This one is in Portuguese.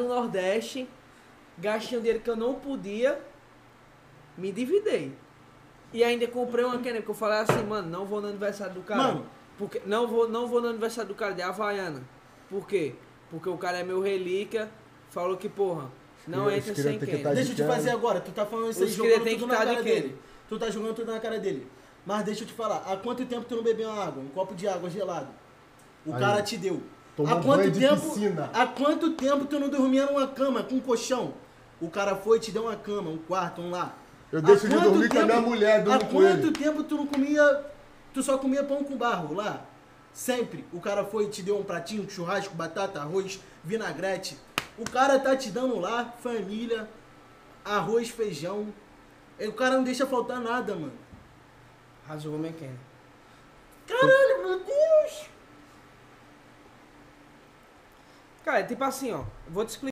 no Nordeste, gastei um dinheiro que eu não podia, me endividei. E ainda comprei uma caneta, que eu falei assim, mano, não vou no aniversário do cara. Mano. Porque, não, vou, não vou no aniversário do cara de Havaiana. Por quê? Porque o cara é meu relíquia, falou que, porra, não Os entra sem que tá de Deixa eu te fazer agora, tu tá falando isso aí jogando tudo na tá de cara quê? dele. Tu tá jogando tudo na cara dele. Mas deixa eu te falar, há quanto tempo tu não bebeu uma água? Um copo de água gelado? O Aí. cara te deu. Tomou há quanto banho de tempo? piscina. Há quanto tempo tu não dormia numa cama com um colchão? O cara foi e te deu uma cama, um quarto, um lá. Eu deixo de quanto dormir com a minha mulher, Há quanto ele. tempo tu não comia. Tu só comia pão com barro lá? Sempre. O cara foi e te deu um pratinho de churrasco, batata, arroz, vinagrete. O cara tá te dando lá, família, arroz, feijão. E O cara não deixa faltar nada, mano. Rasgou minha caneta. Caralho, meu Deus! Cara, é tipo assim, ó. Vou te explicar.